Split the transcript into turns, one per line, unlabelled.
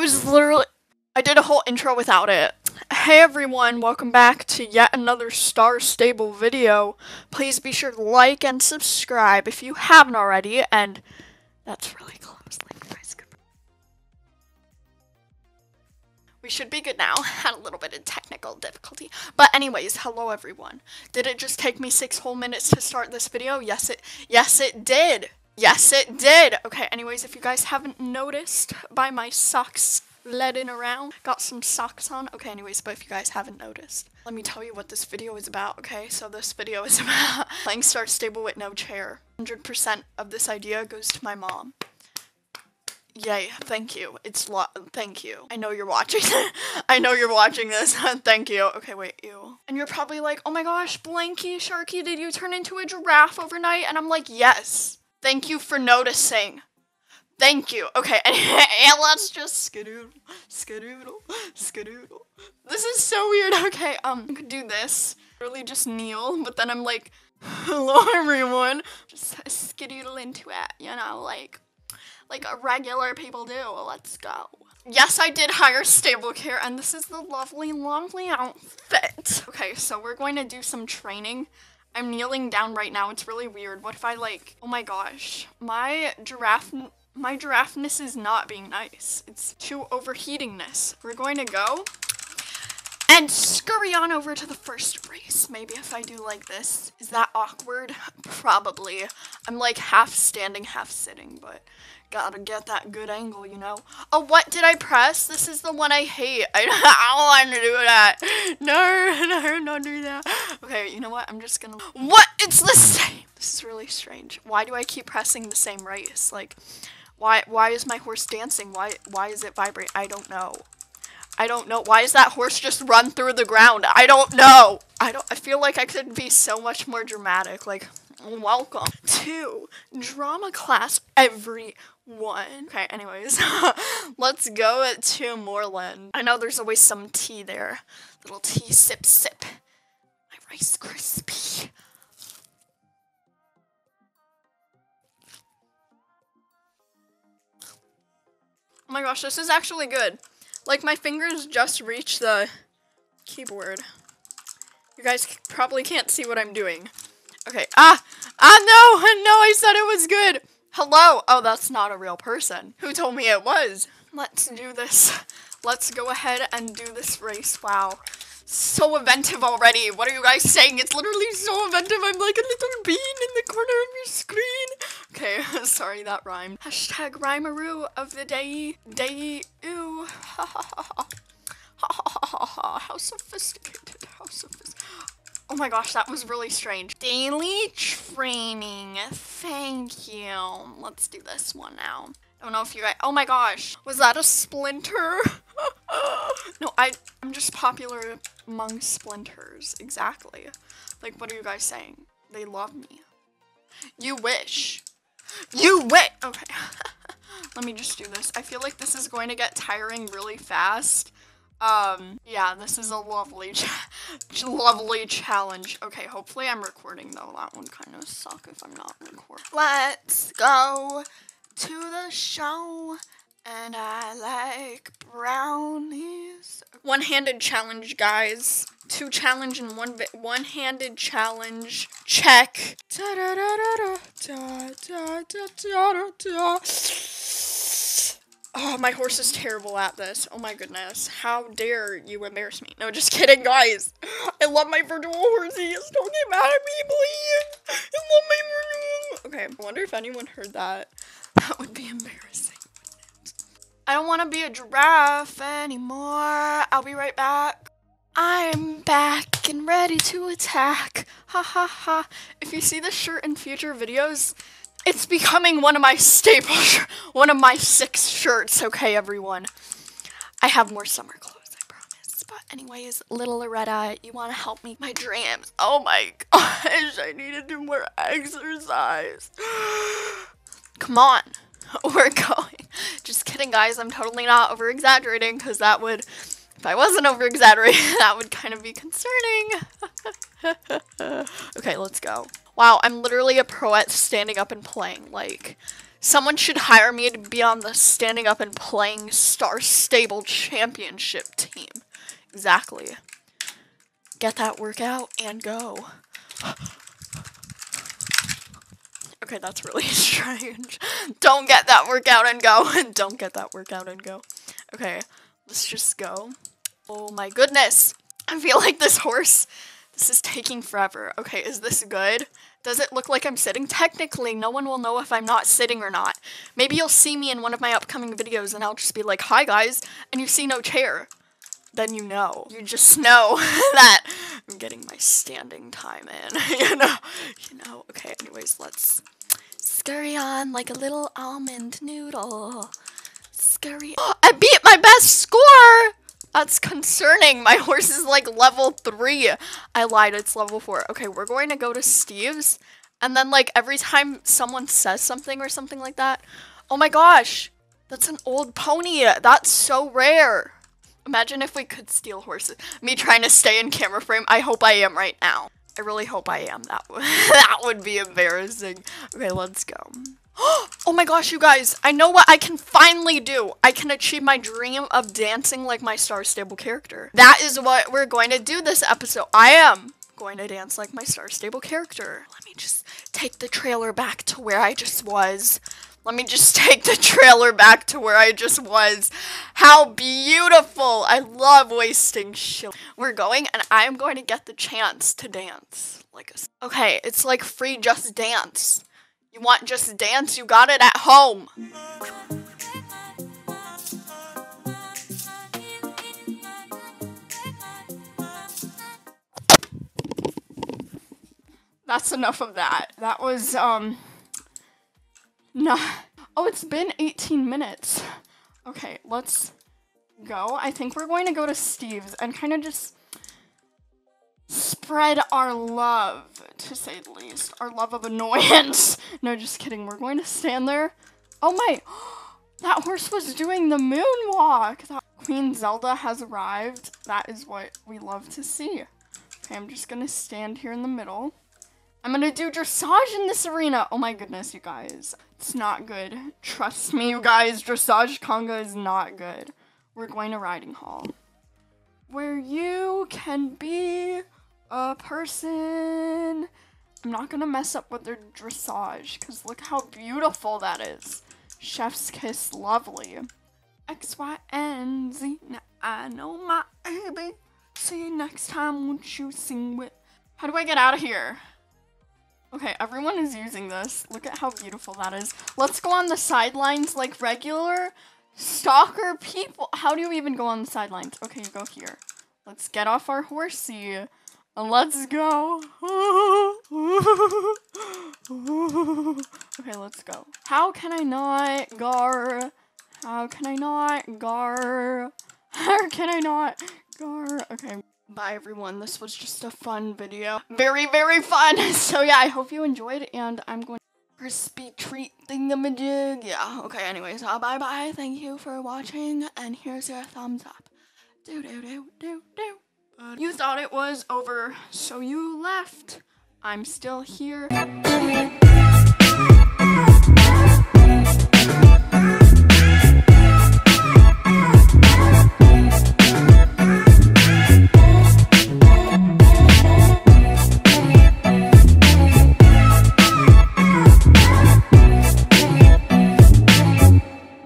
was literally. I did a whole intro without it. Hey everyone, welcome back to yet another Star Stable video. Please be sure to like and subscribe if you haven't already, and that's really guys We should be good now. Had a little bit of technical difficulty. But anyways, hello everyone. Did it just take me six whole minutes to start this video? Yes it yes it did. Yes it did. Okay, anyways, if you guys haven't noticed by my socks leading around, got some socks on. Okay, anyways, but if you guys haven't noticed, let me tell you what this video is about, okay? So this video is about playing Star Stable with no chair. 100% of this idea goes to my mom. Yay, thank you. It's lo- thank you. I know you're watching. I know you're watching this. thank you. Okay, wait, you. And you're probably like, "Oh my gosh, Blanky, Sharky, did you turn into a giraffe overnight?" And I'm like, "Yes." Thank you for noticing. Thank you. Okay, and, let's just skadoodle, skadoodle, skadoodle. This is so weird. Okay, um, I could do this. Really just kneel, but then I'm like, hello everyone. Just skadoodle into it, you know, like like regular people do. Let's go. Yes, I did hire stable care, and this is the lovely, lovely outfit. Okay, so we're going to do some training. I'm kneeling down right now. It's really weird. What if I like? Oh my gosh, my giraffe. My giraffeness is not being nice. It's too overheatingness. We're going to go and scurry on over to the first race. Maybe if I do like this. Is that awkward? Probably. I'm like half standing, half sitting, but gotta get that good angle, you know? Oh, what did I press? This is the one I hate. I, don't want to do that. No, no, not do that. Okay, you know what? I'm just gonna. What? It's the same. This is really strange. Why do I keep pressing the same race? Like, why? Why is my horse dancing? Why? Why is it vibrate? I don't know. I don't know. Why is that horse just run through the ground? I don't know. I don't I feel like I could be so much more dramatic. Like, welcome to drama class, everyone. Okay, anyways. Let's go to Moorland. I know there's always some tea there. Little tea sip sip. My Rice Krispie. Oh my gosh, this is actually good. Like my fingers just reach the keyboard. You guys probably can't see what I'm doing. Okay. Ah! Ah no! No, I said it was good. Hello. Oh, that's not a real person. Who told me it was? Let's do this. Let's go ahead and do this race. Wow. So inventive already. What are you guys saying? It's literally so inventive. I'm like a little bean in the corner of your screen. Okay, sorry that rhymed. Hashtag rhymaroo of the day. Day. Ooh. Ha ha ha ha. Ha ha ha ha ha. How sophisticated. How sophisticated. Oh my gosh, that was really strange. Daily training. Thank you. Let's do this one now. I don't know if you guys. Oh my gosh, was that a splinter? no, I. I'm just popular among splinters. Exactly. Like, what are you guys saying? They love me. You wish. You wish. Okay. Let me just do this. I feel like this is going to get tiring really fast. Um, yeah, this is a lovely, lovely challenge. Okay, hopefully I'm recording though. That one kind of suck if I'm not recording. Let's go to the show. And I like brownies. One-handed challenge, guys. Two challenge and one. One-handed challenge. Check. Oh, my horse is terrible at this. Oh my goodness. How dare you embarrass me? No, just kidding, guys. I love my virtual horses. Don't get mad at me, please. I love my virtual. Okay, I wonder if anyone heard that. That would be embarrassing. I don't want to be a giraffe anymore. I'll be right back. I'm back and ready to attack. Ha ha ha. If you see this shirt in future videos, it's becoming one of my staple, one of my six shirts. Okay, everyone. I have more summer clothes, I promise. But anyways, little Loretta, you want to help me? My dreams. Oh my gosh, I need to do more exercise. Come on, we're going. Just kidding, guys. I'm totally not over exaggerating because that would, if I wasn't over exaggerating, that would kind of be concerning. okay, let's go. Wow, I'm literally a pro at standing up and playing. Like, Someone should hire me to be on the standing up and playing Star Stable Championship team. Exactly. Get that workout and go. Okay, that's really strange. Don't get that workout and go. Don't get that workout and go. Okay, let's just go. Oh my goodness. I feel like this horse, this is taking forever. Okay, is this good? Does it look like I'm sitting? Technically, no one will know if I'm not sitting or not. Maybe you'll see me in one of my upcoming videos and I'll just be like, hi guys, and you see no chair. Then you know. You just know that I'm getting my standing time in. you know? You know? Okay, anyways, let's scurry on like a little almond noodle. Scurry. I beat my best score! That's concerning. My horse is like level 3. I lied, it's level 4. Okay, we're going to go to Steve's. And then like every time someone says something or something like that, oh my gosh, that's an old pony. That's so rare. Imagine if we could steal horses. Me trying to stay in camera frame. I hope I am right now. I really hope I am. That, that would be embarrassing. Okay, let's go. oh my gosh, you guys. I know what I can finally do. I can achieve my dream of dancing like my Star Stable character. That is what we're going to do this episode. I am going to dance like my Star Stable character. Let me just take the trailer back to where I just was. Let me just take the trailer back to where I just was. How beautiful! I love wasting shit. We're going, and I'm going to get the chance to dance. Like a, okay, it's like free Just Dance. You want Just Dance? You got it at home. That's enough of that. That was, um... No. Oh, it's been 18 minutes. Okay, let's go. I think we're going to go to Steve's and kind of just spread our love, to say the least. Our love of annoyance. no, just kidding. We're going to stand there. Oh my, that horse was doing the moonwalk. That Queen Zelda has arrived. That is what we love to see. Okay, I'm just going to stand here in the middle. I'm gonna do dressage in this arena. Oh my goodness, you guys. It's not good. Trust me, you guys. Dressage conga is not good. We're going to riding hall. Where you can be a person. I'm not gonna mess up with their dressage, because look how beautiful that is. Chef's kiss, lovely. X, Y, and Z. Now I know my baby. See you next time, won't you sing with... How do I get out of here? Okay, everyone is using this. Look at how beautiful that is. Let's go on the sidelines like regular stalker people. How do you even go on the sidelines? Okay, you go here. Let's get off our horsey and let's go. okay, let's go. How can I not gar? How can I not gar? How can I not gar? Okay. Bye everyone, this was just a fun video. Very, very fun! So yeah, I hope you enjoyed and I'm going crispy treat thingamajig. Yeah, okay, anyways, uh, bye bye, thank you for watching, and here's your thumbs up. Do do do do do. You thought it was over, so you left. I'm still here.